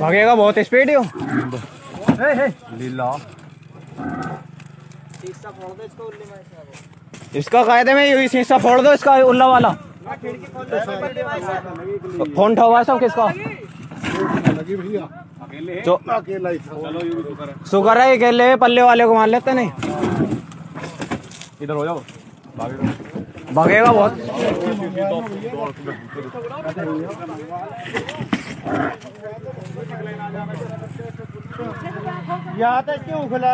भागेगा बहुत स्पीड हो लीला। इसका कायदे में यही शीशा फोड़ दो इसका उल्ला वाला। फ़ोन ठोवा सब किसका? अकेला? ही है। अकेले पल्ले वाले को मार लेते नहीं। इधर हो जाओ। भागेगा बहुत। यहाँ तक क्यों खुला?